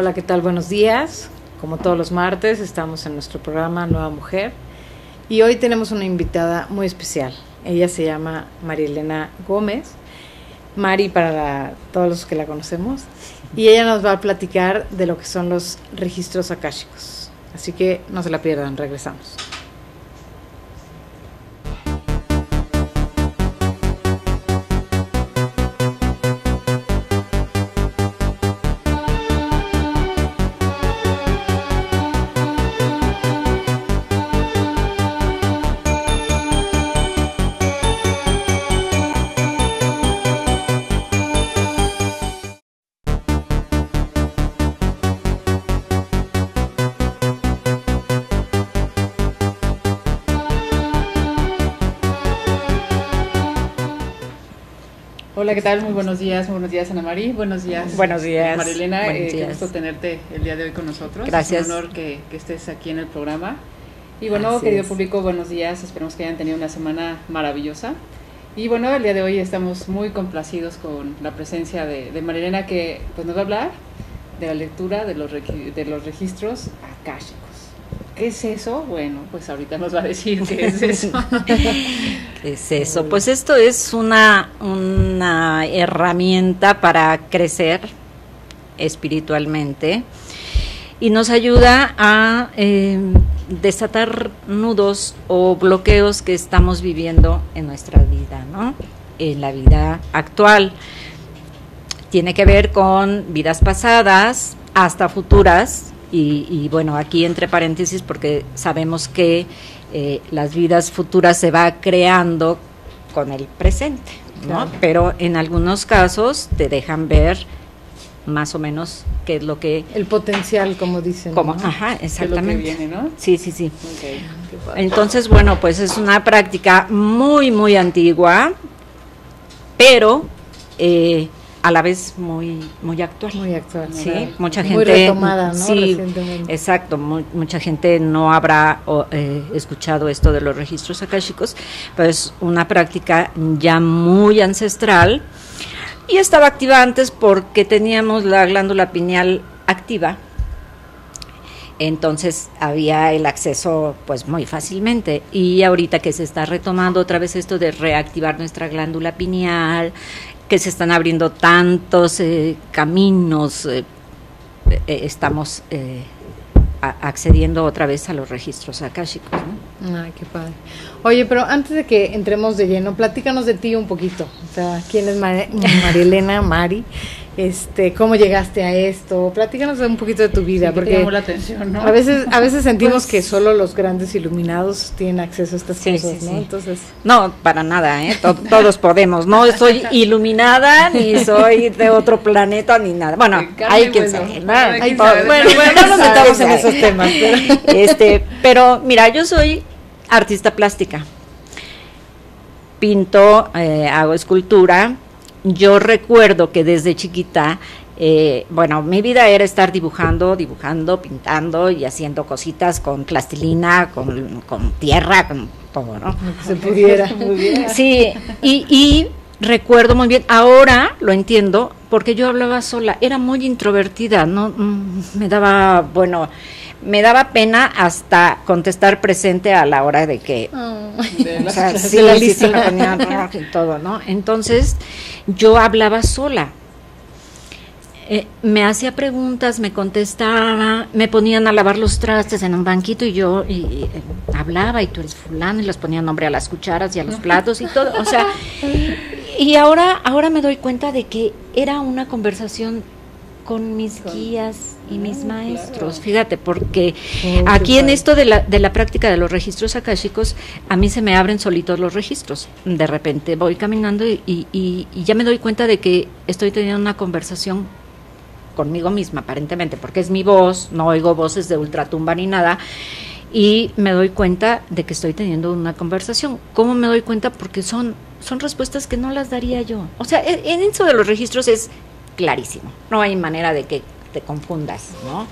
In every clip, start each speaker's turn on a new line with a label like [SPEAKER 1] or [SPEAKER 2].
[SPEAKER 1] Hola, ¿qué tal? Buenos días. Como todos los martes, estamos en nuestro programa Nueva Mujer y hoy tenemos una invitada muy especial. Ella se llama Marielena Gómez. Mari para todos los que la conocemos. Y ella nos va a platicar de lo que son los registros akáshicos. Así que no se la pierdan, regresamos.
[SPEAKER 2] Hola, ¿qué tal? Muy buenos días, muy buenos días Ana María, buenos días.
[SPEAKER 1] Buenos días.
[SPEAKER 2] Marilena,
[SPEAKER 1] Buenos
[SPEAKER 2] eh, qué gusto tenerte el día de hoy con nosotros.
[SPEAKER 1] Gracias.
[SPEAKER 2] Es un honor que, que estés aquí en el programa. Y bueno,
[SPEAKER 1] Así
[SPEAKER 2] querido
[SPEAKER 1] es.
[SPEAKER 2] público, buenos días, esperemos que hayan tenido una semana maravillosa. Y bueno, el día de hoy estamos muy complacidos con la presencia de, de Marilena que pues, nos va a hablar de la lectura de los, de los registros akáshicos. ¿Qué es eso? Bueno, pues ahorita nos va a decir qué es eso.
[SPEAKER 3] ¿Qué es eso? Pues esto es una, una herramienta para crecer espiritualmente y nos ayuda a eh, desatar nudos o bloqueos que estamos viviendo en nuestra vida, ¿no? En la vida actual. Tiene que ver con vidas pasadas hasta futuras y, y bueno, aquí entre paréntesis porque sabemos que eh, las vidas futuras se va creando con el presente, ¿no?
[SPEAKER 1] Claro.
[SPEAKER 3] Pero en algunos casos te dejan ver más o menos qué es lo que...
[SPEAKER 1] El potencial, como dicen.
[SPEAKER 3] Como,
[SPEAKER 1] ¿no?
[SPEAKER 3] ajá,
[SPEAKER 2] ¿Qué es lo que
[SPEAKER 3] exactamente.
[SPEAKER 2] viene, ¿no?
[SPEAKER 3] Sí, sí, sí.
[SPEAKER 2] Ok.
[SPEAKER 1] Qué padre.
[SPEAKER 3] Entonces, bueno, pues es una práctica muy, muy antigua, pero eh, a la vez muy, muy actual.
[SPEAKER 1] Muy actual.
[SPEAKER 3] Sí, mucha
[SPEAKER 1] Muy
[SPEAKER 3] gente.
[SPEAKER 1] retomada, ¿no?
[SPEAKER 3] Sí,
[SPEAKER 1] Recientemente.
[SPEAKER 3] exacto. mu- mucha gente no habrá o, eh, escuchado esto de los registros akáshicos, pero es una práctica ya muy ancestral y estaba activa antes porque teníamos la glándula pineal activa. Entonces había el acceso pues muy fácilmente y ahorita que se está retomando otra vez esto de reactivar nuestra glándula pineal, que se están abriendo tantos eh, caminos, eh, eh, estamos eh, accediendo otra vez a los registros akáshicos. ¿no?
[SPEAKER 1] Ay, qué padre. Oye, pero antes de que entremos de lleno, platícanos de ti un poquito. ¿quién es Mar- Marielena, Mari? Este, ¿cómo llegaste a esto? Platícanos un poquito de tu vida,
[SPEAKER 2] Sí,
[SPEAKER 1] porque
[SPEAKER 2] llamó la atención, ¿no?
[SPEAKER 1] a veces a veces sentimos
[SPEAKER 3] Pues-
[SPEAKER 1] que solo los grandes iluminados tienen acceso a estas
[SPEAKER 3] Sí,
[SPEAKER 1] cosas,
[SPEAKER 3] sí,
[SPEAKER 1] ¿no?
[SPEAKER 3] sí.
[SPEAKER 1] Entonces,
[SPEAKER 3] No, para nada, ¿eh? To- todos podemos. No soy iluminada, ni soy de otro planeta, ni nada. Bueno, hay quien
[SPEAKER 2] bueno,
[SPEAKER 3] sabe, ¿no?
[SPEAKER 2] bueno, hay
[SPEAKER 1] no nos metamos en esos temas, pero
[SPEAKER 3] Este, pero mira, yo soy artista plástica. Pinto, eh, hago escultura. Yo recuerdo que desde chiquita, eh, bueno, mi vida era estar dibujando, dibujando, pintando y haciendo cositas con plastilina, con, con tierra, con todo, ¿no?
[SPEAKER 1] se pudiera.
[SPEAKER 3] Sí, y, y recuerdo muy bien, ahora lo entiendo, porque yo hablaba sola, era muy introvertida, no Mm, me daba, bueno, me daba pena hasta contestar presente a la hora de que
[SPEAKER 2] De
[SPEAKER 3] o
[SPEAKER 2] la-
[SPEAKER 3] sea,
[SPEAKER 1] de
[SPEAKER 3] sí,
[SPEAKER 1] la
[SPEAKER 3] sí,
[SPEAKER 1] lista.
[SPEAKER 3] sí, me ponía roja y todo, ¿no? Entonces, yo hablaba sola. Eh, me hacía preguntas, me contestaba, me ponían a lavar los trastes en un banquito y yo y, y, eh, hablaba y tú eres fulano y les ponía nombre a las cucharas y a los platos y todo, o sea, y ahora ahora me doy cuenta de que era una conversación con mis guías y mis
[SPEAKER 2] Ah,
[SPEAKER 3] maestros,
[SPEAKER 2] claro.
[SPEAKER 3] fíjate, porque
[SPEAKER 1] Oh,
[SPEAKER 3] aquí en esto de la, de la práctica de los registros akáshicos, a mí se me abren solitos los registros. De repente voy caminando y, y- y- y ya me doy cuenta de que estoy teniendo una conversación conmigo misma, aparentemente, porque es mi voz, no oigo voces de ultratumba ni nada, y me doy cuenta de que estoy teniendo una conversación. ¿Cómo me doy cuenta? Porque son, son respuestas que no las daría yo. O sea, e- en eso de los registros es clarísimo, no hay manera de que te confundas, ¿no?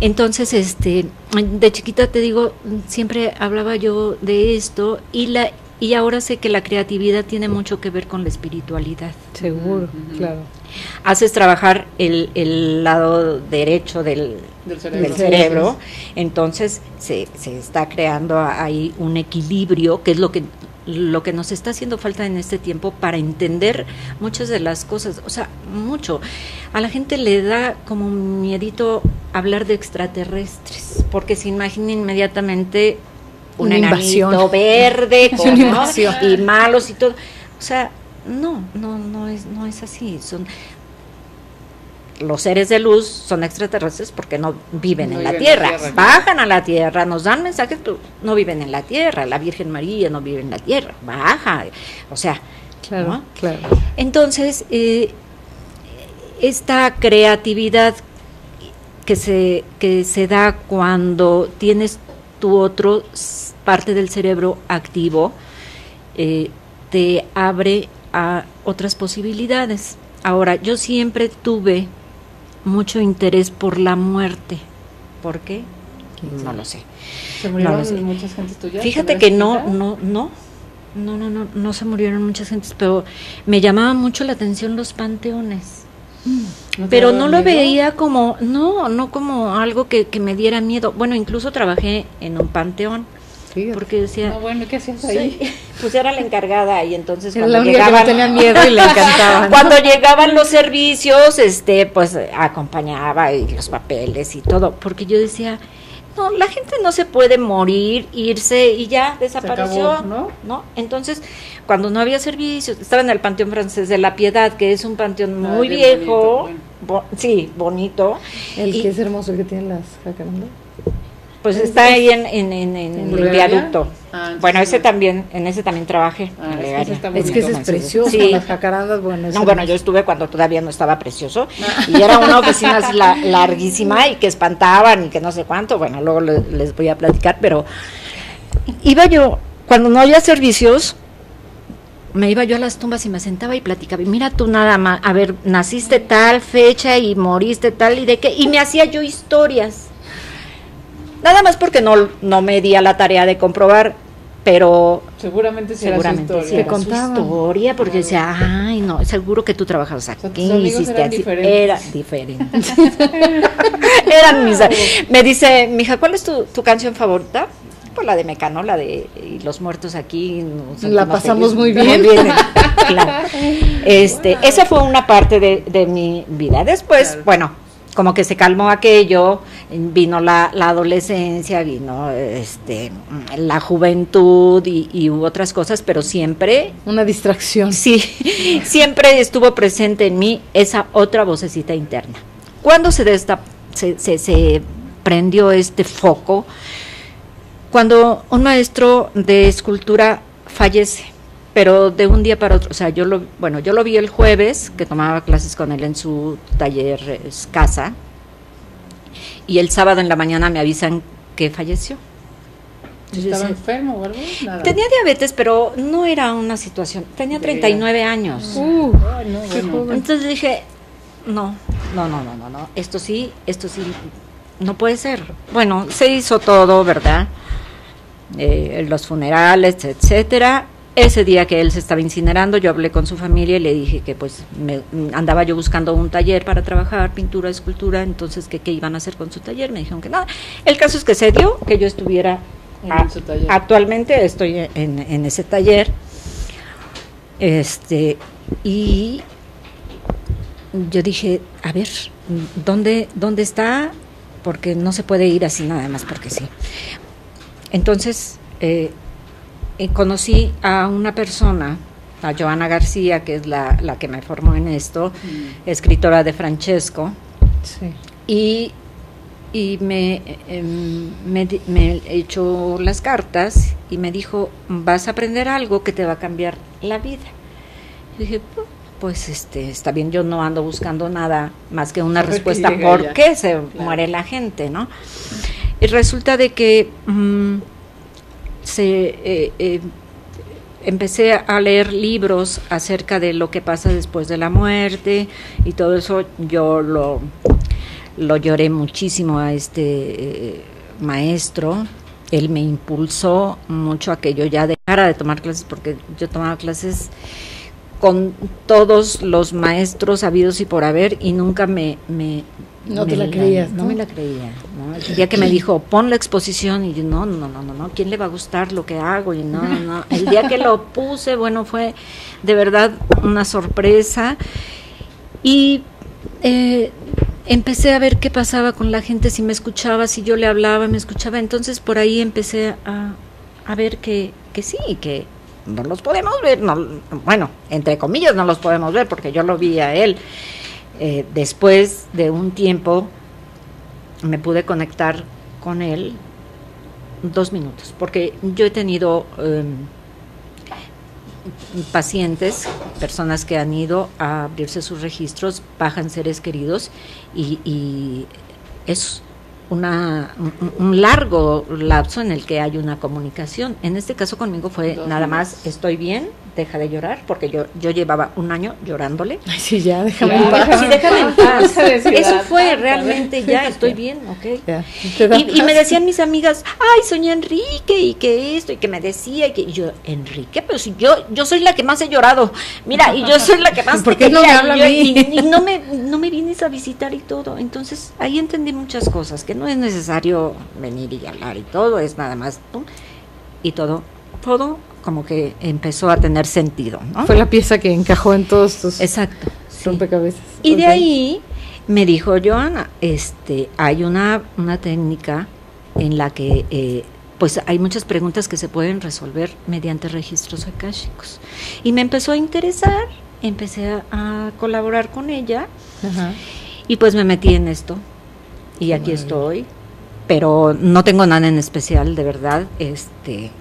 [SPEAKER 3] Entonces, este, de chiquita te digo, siempre hablaba yo de esto y la y ahora sé que la creatividad tiene mucho que ver con la espiritualidad.
[SPEAKER 1] Seguro, claro.
[SPEAKER 3] haces trabajar el, el lado derecho del,
[SPEAKER 2] Del
[SPEAKER 3] del
[SPEAKER 2] cerebro.
[SPEAKER 3] cerebro, entonces se, se está creando ahí un equilibrio, que es lo que lo que nos está haciendo falta en este tiempo para entender muchas de las cosas, o sea, mucho. A la gente le da como miedito hablar de extraterrestres, porque se imagina inmediatamente un
[SPEAKER 1] Una invasión.
[SPEAKER 3] verde
[SPEAKER 1] Es
[SPEAKER 3] con-
[SPEAKER 1] una
[SPEAKER 3] ¿no?
[SPEAKER 1] invasión.
[SPEAKER 3] y malos y todo. O sea, no, no, no es, no es así. Son los seres de luz son extraterrestres porque no viven
[SPEAKER 2] No
[SPEAKER 3] en la
[SPEAKER 2] viven en la
[SPEAKER 3] tierra. Bajan a la tierra, nos dan mensajes, pero no viven en la tierra. La Virgen María no vive en la tierra, baja. O sea,
[SPEAKER 1] Claro,
[SPEAKER 3] ¿no?
[SPEAKER 1] claro.
[SPEAKER 3] Entonces, eh, esta creatividad que se, que se da cuando tienes tu otro parte del cerebro activo, eh, te abre a otras posibilidades. Ahora, yo siempre tuve mucho interés por la muerte. ¿Por qué? No lo sé.
[SPEAKER 2] ¿Se murieron
[SPEAKER 3] No lo sé.
[SPEAKER 2] muchas gentes tuyas?
[SPEAKER 3] Fíjate que no, no, no, no, no, no, no se murieron muchas gentes, pero me llamaba mucho la atención los panteones.
[SPEAKER 2] ¿No te
[SPEAKER 3] Pero no lo
[SPEAKER 2] miedo?
[SPEAKER 3] veía como, no, no como algo que, que me diera miedo. Bueno, incluso trabajé en un panteón,
[SPEAKER 1] Fíjate.
[SPEAKER 3] porque decía,
[SPEAKER 2] No, bueno, ¿qué hacías
[SPEAKER 3] Sí,
[SPEAKER 2] ahí?
[SPEAKER 3] pues era la encargada y entonces
[SPEAKER 1] Era
[SPEAKER 3] cuando
[SPEAKER 1] la única que no
[SPEAKER 3] llegaban,
[SPEAKER 1] tenía miedo y le encantaba. ¿no?
[SPEAKER 3] cuando llegaban los servicios, este, pues acompañaba y los papeles y todo, porque yo decía, no, la gente no se puede morir, irse y ya desapareció,
[SPEAKER 2] acabó, ¿no?
[SPEAKER 3] Entonces, cuando no había servicios, estaba en el Panteón Francés de la Piedad, que es un panteón
[SPEAKER 2] Ah,
[SPEAKER 3] muy viejo,
[SPEAKER 2] bonito,
[SPEAKER 3] bo- sí, bonito,
[SPEAKER 1] El
[SPEAKER 3] y-
[SPEAKER 1] que es hermoso, el que tiene las jacarandas.
[SPEAKER 3] Pues está ahí en, en, en, en
[SPEAKER 1] ¿En
[SPEAKER 3] el viaducto.
[SPEAKER 2] Ah,
[SPEAKER 3] bueno, ese
[SPEAKER 2] no.
[SPEAKER 3] también, en ese también trabajé.
[SPEAKER 2] Ah, es que
[SPEAKER 1] Es que ese es precioso,
[SPEAKER 3] Sí.
[SPEAKER 1] las jacarandas, bueno.
[SPEAKER 3] No, bueno, yo estuve cuando todavía no estaba precioso y era una oficina así la- larguísima y que espantaban y que no sé cuánto. Bueno, luego le- les voy a platicar, pero iba yo, cuando no había servicios, me iba yo a las tumbas y me sentaba y platicaba. Y mira tú nada más, a ver, naciste tal fecha y moriste tal y de qué. Y me hacía yo historias. Nada más porque no, no me di a la tarea de comprobar, pero
[SPEAKER 2] Seguramente sí era su
[SPEAKER 3] seguramente sí
[SPEAKER 2] historia.
[SPEAKER 3] era su historia, porque
[SPEAKER 2] Claro.
[SPEAKER 3] decía, ay, no, seguro que tú trabajabas
[SPEAKER 2] sea,
[SPEAKER 3] aquí,
[SPEAKER 2] tus amigos
[SPEAKER 3] hiciste
[SPEAKER 2] eran
[SPEAKER 3] así".
[SPEAKER 2] diferentes.
[SPEAKER 3] Era diferente. Eran mis. Me dice, mija, ¿cuál es tu, tu canción favorita? Pues la de Mecano, la de y los muertos aquí.
[SPEAKER 1] La pasamos
[SPEAKER 3] felices".
[SPEAKER 1] muy bien.
[SPEAKER 3] claro. Este, esa fue una parte de, de mi vida. Después,
[SPEAKER 2] Claro.
[SPEAKER 3] bueno, como que se calmó aquello, vino la, la adolescencia, vino este la juventud y, y hubo otras cosas, pero siempre
[SPEAKER 1] Una distracción.
[SPEAKER 3] Sí, siempre estuvo presente en mí esa otra vocecita interna. ¿Cuándo se, desta- se, se- se prendió este foco? Cuando un maestro de escultura fallece, pero de un día para otro, o sea, yo lo, bueno, yo lo vi el jueves, que tomaba clases con él en su taller casa, y el sábado en la mañana me avisan que falleció.
[SPEAKER 2] ¿Estaba
[SPEAKER 3] decía,
[SPEAKER 2] enfermo o algo? Nada.
[SPEAKER 3] Tenía diabetes, pero no era una situación. Tenía
[SPEAKER 2] De
[SPEAKER 3] 39 años.
[SPEAKER 1] Uh,
[SPEAKER 2] Ay, no,
[SPEAKER 1] qué
[SPEAKER 2] bueno.
[SPEAKER 1] joven.
[SPEAKER 3] Entonces dije, no, no, no, no, no, no. Esto sí, esto sí, no puede ser. Bueno, se hizo todo, ¿verdad? Eh, los funerales, etcétera. Ese día que él se estaba incinerando, yo hablé con su familia y le dije que pues me, andaba yo buscando un taller para trabajar, pintura, escultura, entonces que qué iban a hacer con su taller. Me dijeron que nada. El caso es que se dio que yo estuviera
[SPEAKER 2] En
[SPEAKER 3] a-
[SPEAKER 2] su taller.
[SPEAKER 3] actualmente estoy en, en ese taller. Este, y yo dije, a ver, ¿dónde, ¿dónde está? Porque no se puede ir así nada más, porque sí. Entonces, eh, eh, conocí a una persona, a Joana García, que es la, la que me formó en esto,
[SPEAKER 2] Mm.
[SPEAKER 3] escritora de Francesco,
[SPEAKER 1] Sí.
[SPEAKER 3] y, y me, em, me, me echó las cartas y me dijo, vas a aprender algo que te va a cambiar la vida. Y dije, "Pu- pues este, está bien, yo no ando buscando nada más que una respuesta por
[SPEAKER 2] ya".
[SPEAKER 3] qué se
[SPEAKER 2] Claro.
[SPEAKER 3] muere la gente, ¿no? Y resulta de que mm, se eh, eh, empecé a leer libros acerca de lo que pasa después de la muerte y todo eso yo lo lo lloré muchísimo a este eh, maestro. Él me impulsó mucho a que yo ya dejara de tomar clases porque yo tomaba clases con todos los maestros habidos y por haber y nunca me... me
[SPEAKER 1] no
[SPEAKER 3] me
[SPEAKER 1] te la creías,
[SPEAKER 3] No
[SPEAKER 1] ¿no?
[SPEAKER 3] me la creía. ¿no? El día que me dijo, pon la exposición, y yo, no, no, no, no, no, ¿quién le va a gustar lo que hago? Y no, no, no. El día que lo puse, bueno, fue de verdad una sorpresa. Y eh, empecé a ver qué pasaba con la gente, si me escuchaba, si yo le hablaba, me escuchaba. Entonces por ahí empecé a, a ver que, que sí, que no los podemos ver, no, bueno, entre comillas no los podemos ver porque yo lo vi a él. Eh, después de un tiempo me pude conectar con él dos minutos, porque yo he tenido eh, pacientes, personas que han ido a abrirse sus registros, bajan seres queridos y, y es una, un, largo lapso en el que hay una comunicación. En este caso conmigo fue Dos nada más, estoy bien, deja de llorar, porque yo, yo llevaba un año llorándole.
[SPEAKER 1] Ay, sí, ya, déjame en paz.
[SPEAKER 3] Sí, déjame en paz. Eso fue realmente, ya estoy bien, ok. Y, y, me decían mis amigas, ay, soñé Enrique, y que esto, y que me decía, y que y yo, Enrique, pero si yo, yo soy la que más he llorado. Mira, y yo soy la que más
[SPEAKER 1] ¿Por qué no me habla a mí?
[SPEAKER 3] y, y no, me, no me vienes a visitar y todo. Entonces, ahí entendí muchas cosas, que no es necesario venir y hablar y todo, es nada más, ¿no? y todo, todo como que empezó a tener sentido, ¿no?
[SPEAKER 1] Fue la pieza que encajó en todos tus
[SPEAKER 3] Exacto.
[SPEAKER 1] rompecabezas.
[SPEAKER 3] Y de ahí me dijo Joana, este, hay una, una técnica en la que eh, pues hay muchas preguntas que se pueden resolver mediante registros akáshicos. Y me empezó a interesar, empecé a, colaborar con ella
[SPEAKER 1] Ajá.
[SPEAKER 3] y pues me metí en esto. Y aquí estoy, pero no tengo nada en especial, de verdad. Este,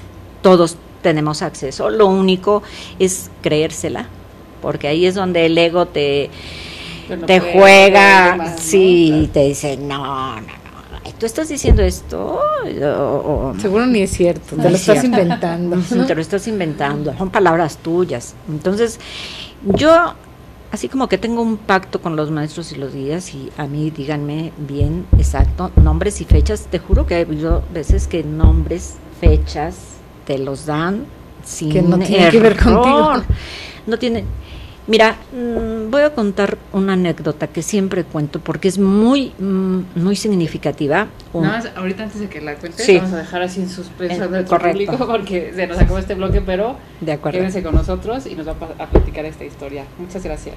[SPEAKER 3] todos tenemos acceso. Lo único es creérsela, porque ahí es donde el ego te,
[SPEAKER 2] no
[SPEAKER 3] te juega,
[SPEAKER 2] más,
[SPEAKER 3] te dice, no, no, no, tú estás diciendo esto. o- o- o-
[SPEAKER 1] Seguro ni es cierto,
[SPEAKER 3] No
[SPEAKER 1] te lo
[SPEAKER 3] es
[SPEAKER 1] estás
[SPEAKER 3] cierto.
[SPEAKER 1] inventando.
[SPEAKER 3] Te lo estás inventando, son palabras tuyas. Entonces, yo así como que tengo un pacto con los maestros y los guías y a mí díganme bien exacto nombres y fechas. Te juro que ha habido veces que nombres, fechas te los dan sin
[SPEAKER 1] Que no tienen que ver
[SPEAKER 3] error.
[SPEAKER 1] contigo.
[SPEAKER 3] No tienen. Mira, mm, voy a contar una anécdota que siempre cuento porque es muy mm, muy significativa. Un-
[SPEAKER 2] Nada más, ahorita antes de que la cuentes,
[SPEAKER 3] Sí.
[SPEAKER 2] vamos a dejar así en suspenso a nuestro
[SPEAKER 3] correcto.
[SPEAKER 2] público porque se nos acabó este bloque, pero
[SPEAKER 3] de acuerdo.
[SPEAKER 2] quédense con nosotros y nos va a platicar esta historia. Muchas gracias.